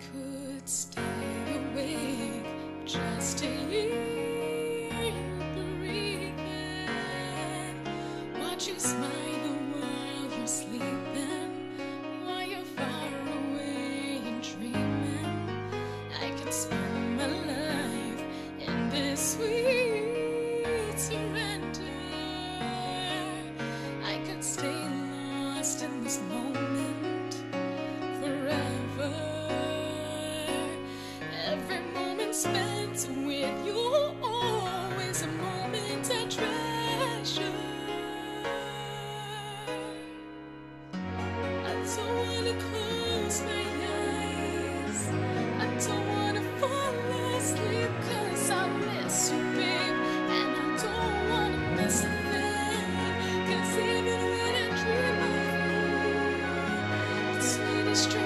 could stay awake just to hear you breathing. Watch you smile while you're sleeping, while you're far away and dreaming. I could spend my life in this sweet surrender. I could stay lost in this moment. spent with you always a moment I treasure. I don't wanna close my eyes. I don't wanna fall asleep cause I miss you, babe. And I don't wanna miss a thing. Cause even when I dream of you, it's really strange.